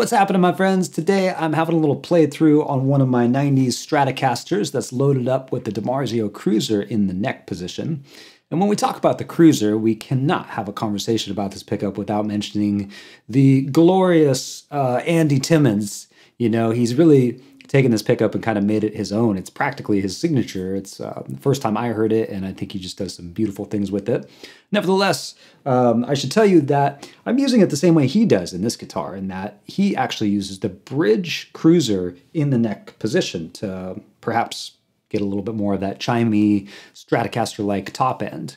What's happening, my friends? Today I'm having a little playthrough on one of my 90s Stratocasters that's loaded up with the DiMarzio Cruiser in the neck position. And when we talk about the Cruiser, we cannot have a conversation about this pickup without mentioning the glorious uh, Andy Timmons. You know, he's really taken this pickup and kind of made it his own. It's practically his signature. It's uh, the first time I heard it, and I think he just does some beautiful things with it. Nevertheless, um, I should tell you that I'm using it the same way he does in this guitar, in that he actually uses the bridge cruiser in the neck position to perhaps get a little bit more of that chimey Stratocaster like top end.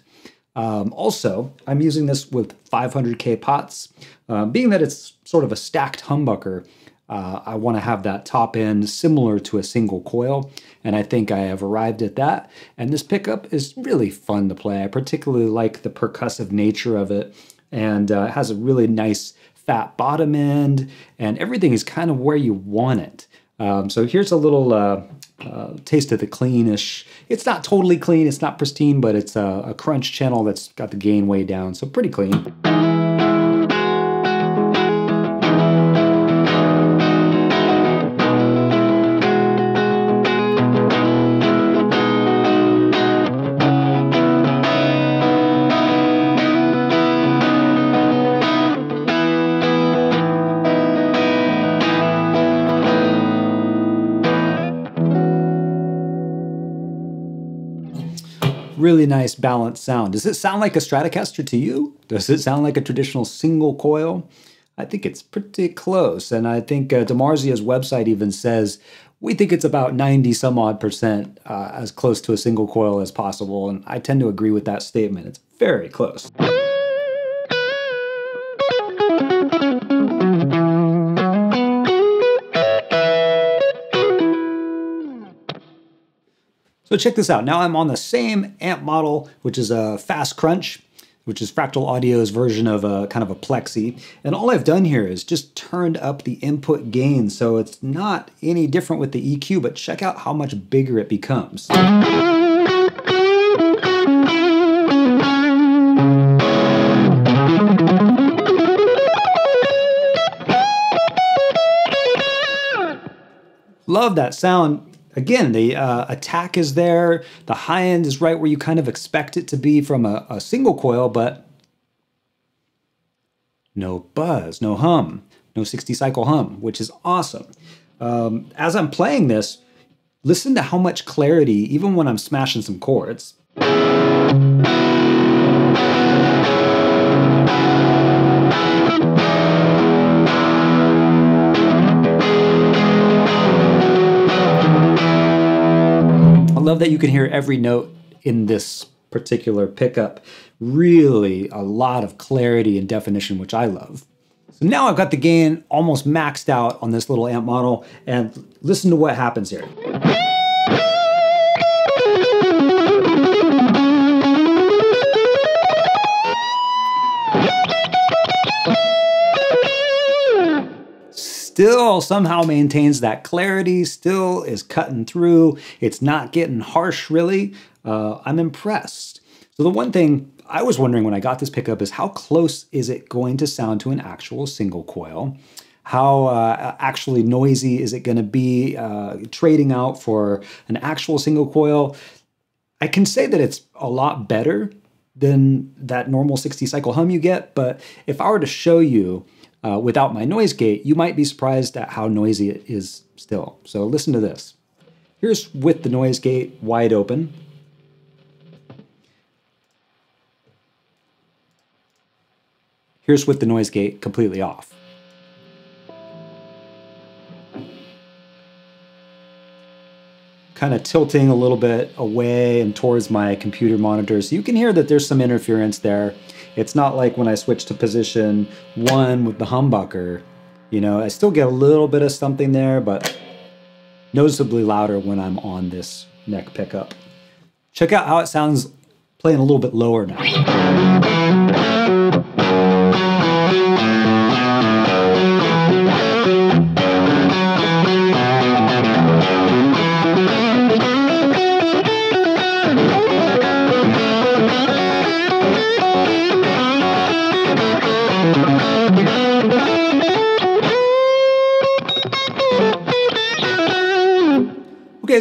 Um, also, I'm using this with 500K pots. Uh, being that it's sort of a stacked humbucker, uh, I want to have that top end similar to a single coil, and I think I have arrived at that. And this pickup is really fun to play. I particularly like the percussive nature of it, and uh, it has a really nice fat bottom end, and everything is kind of where you want it. Um, so here's a little uh, uh, taste of the cleanish. It's not totally clean, it's not pristine, but it's a, a crunch channel that's got the gain way down, so pretty clean. Really nice balanced sound. Does it sound like a Stratocaster to you? Does it sound like a traditional single coil? I think it's pretty close. And I think uh, website even says we think it's about 90 some odd percent uh, as close to a single coil as possible. And I tend to agree with that statement. It's very close. So check this out. Now I'm on the same amp model, which is a FAS Crunch, which is Fractal Audio's version of a kind of a plexi. And all I've done here is just turned up the input gain. So it's not any different with the EQ, but check out how much bigger it becomes. Love that sound again, the uh, attack is there. The high end is right where you kind of expect it to be from a, a single coil, but no buzz, no hum, no 60 cycle hum, which is awesome. Um, as I'm playing this, listen to how much clarity, even when I'm smashing some chords. Mm-hmm. love that you can hear every note in this particular pickup. Really a lot of clarity and definition, which I love. So now I've got the gain almost maxed out on this little amp model, and listen to what happens here. Still somehow maintains that clarity, still is cutting through. It's not getting harsh, really. Uh, I'm impressed. So, the one thing I was wondering when I got this pickup is how close is it going to sound to an actual single coil? How uh, actually noisy is it going to be uh, trading out for an actual single coil? I can say that it's a lot better than that normal 60 cycle hum you get, but if I were to show you uh, without my noise gate, you might be surprised at how noisy it is still. So listen to this. Here's with the noise gate wide open. Here's with the noise gate completely off. Kind of tilting a little bit away and towards my computer monitor. So you can hear that there's some interference there. It's not like when I switch to position one with the humbucker, you know, I still get a little bit of something there, but noticeably louder when I'm on this neck pickup. Check out how it sounds playing a little bit lower now.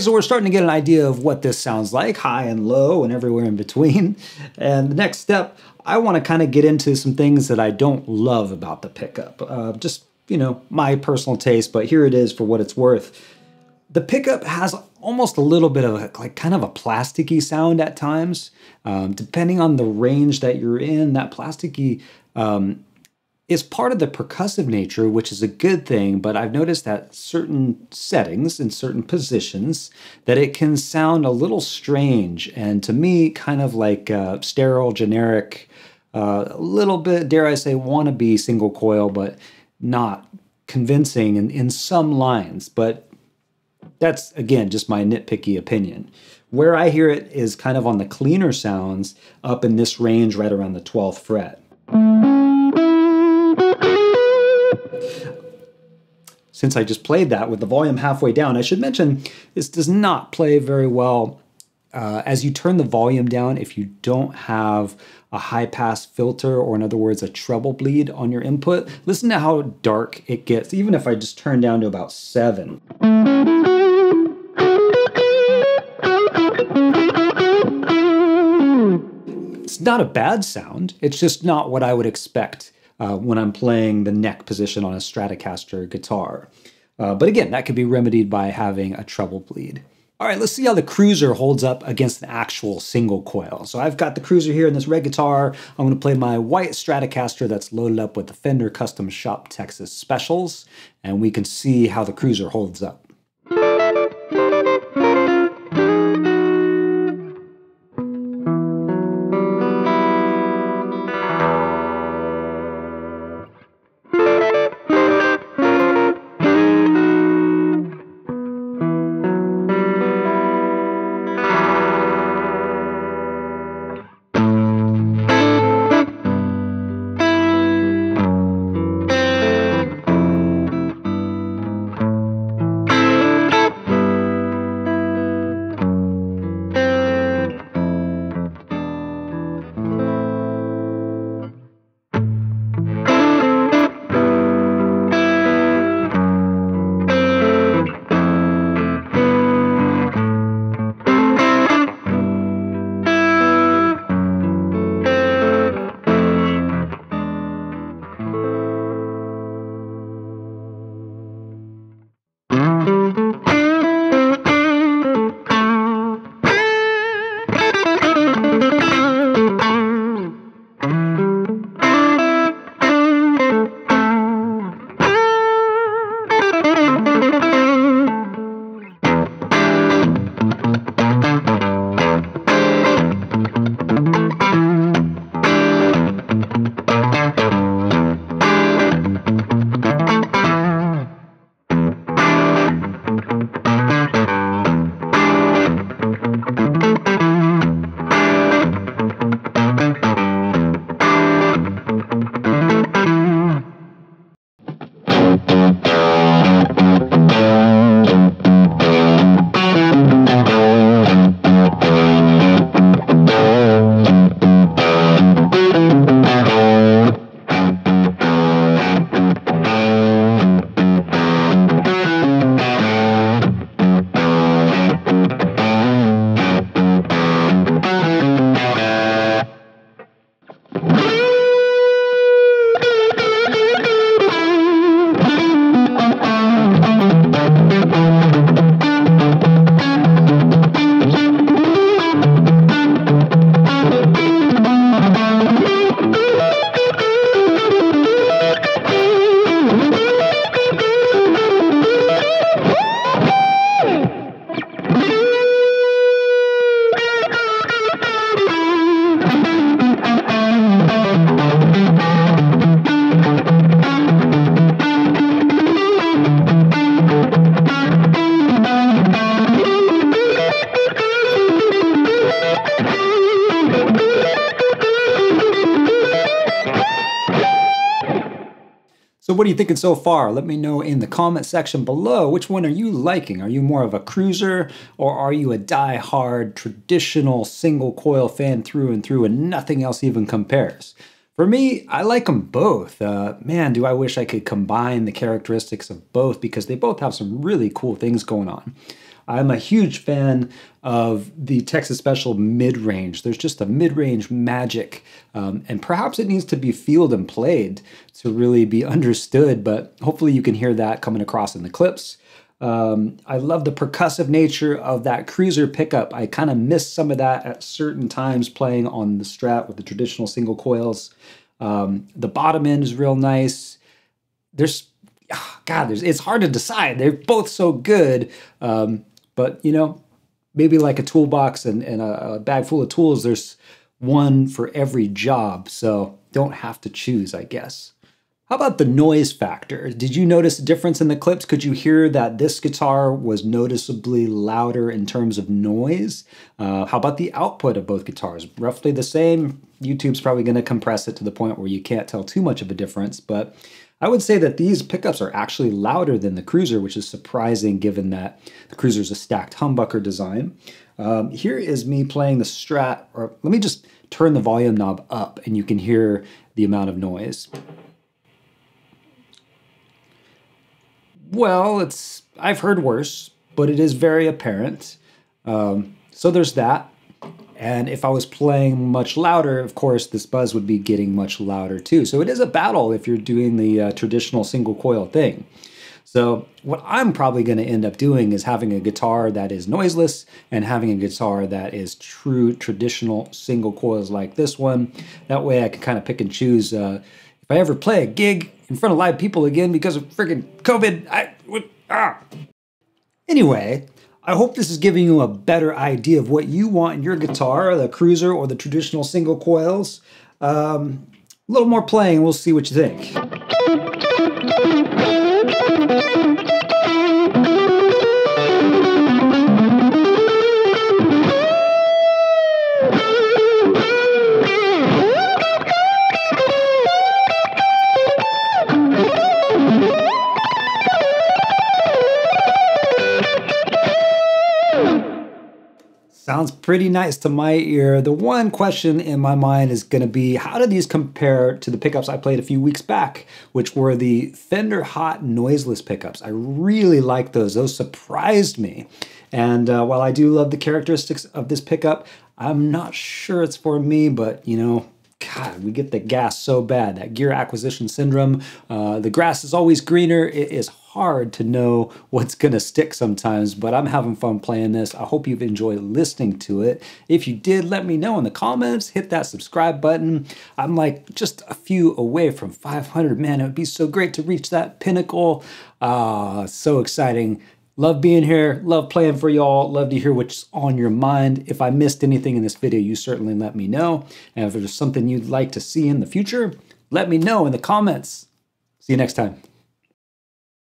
So we're starting to get an idea of what this sounds like, high and low and everywhere in between. And the next step, I want to kind of get into some things that I don't love about the pickup. Uh, just, you know, my personal taste, but here it is for what it's worth. The pickup has almost a little bit of a, like kind of a plasticky sound at times. Um, depending on the range that you're in, that plasticky um, is part of the percussive nature, which is a good thing, but I've noticed that certain settings in certain positions that it can sound a little strange and to me kind of like sterile, generic, uh, a little bit, dare I say, wannabe single coil, but not convincing in, in some lines. But that's again just my nitpicky opinion. Where I hear it is kind of on the cleaner sounds up in this range right around the 12th fret. Since I just played that with the volume halfway down, I should mention this does not play very well uh, as you turn the volume down if you don't have a high pass filter or in other words a treble bleed on your input. Listen to how dark it gets even if i just turn down to about seven. It's not a bad sound. It's just not what i would expect uh, when I'm playing the neck position on a Stratocaster guitar. Uh, but again, that could be remedied by having a treble bleed. All right, let's see how the Cruiser holds up against an actual single coil. So I've got the Cruiser here in this red guitar. I'm gonna play my white Stratocaster that's loaded up with the Fender Custom Shop Texas Specials, and we can see how the Cruiser holds up. So what are you thinking so far? Let me know in the comment section below. Which one are you liking? Are you more of a cruiser or are you a die-hard traditional single coil fan through and through and nothing else even compares? For me, I like them both. Uh, man, do I wish I could combine the characteristics of both because they both have some really cool things going on. I'm a huge fan of the Texas Special mid range. There's just a mid range magic, um, and perhaps it needs to be fielded and played to really be understood, but hopefully you can hear that coming across in the clips. Um, I love the percussive nature of that cruiser pickup. I kind of miss some of that at certain times playing on the Strat with the traditional single coils. Um, the bottom end is real nice. There's, oh God, there's, it's hard to decide. They're both so good. Um, but, you know, maybe like a toolbox and, and a, a bag full of tools, there's one for every job. So don't have to choose, I guess. How about the noise factor? Did you notice a difference in the clips? Could you hear that this guitar was noticeably louder in terms of noise? Uh, how about the output of both guitars? Roughly the same. YouTube's probably going to compress it to the point where you can't tell too much of a difference, but I would say that these pickups are actually louder than the Cruiser, which is surprising given that the Cruiser is a stacked humbucker design. Um, here is me playing the Strat, or let me just turn the volume knob up and you can hear the amount of noise. Well, it's I've heard worse, but it is very apparent. Um, so there's that. And if I was playing much louder, of course, this buzz would be getting much louder too. So it is a battle if you're doing the uh, traditional single coil thing. So what I'm probably going to end up doing is having a guitar that is noiseless and having a guitar that is true traditional single coils like this one. That way I can kind of pick and choose. Uh, if I ever play a gig in front of live people again because of freaking COVID. I would, ah. Anyway, I hope this is giving you a better idea of what you want in your guitar, the cruiser or the traditional single coils. Um, a little more playing, we'll see what you think. Pretty nice to my ear. The one question in my mind is going to be how do these compare to the pickups I played a few weeks back, which were the Fender Hot noiseless pickups? I really like those. Those surprised me. And uh, while I do love the characteristics of this pickup, I'm not sure it's for me, but you know, God, we get the gas so bad, that gear acquisition syndrome. Uh, the grass is always greener. It is hard to know what's going to stick sometimes, but I'm having fun playing this. I hope you've enjoyed listening to it. If you did, let me know in the comments. Hit that subscribe button. I'm like just a few away from 500. Man, it would be so great to reach that pinnacle. Ah, so exciting. Love being here, love playing for y'all, love to hear what's on your mind. If I missed anything in this video, you certainly let me know. And if there's something you'd like to see in the future, let me know in the comments. See you next time.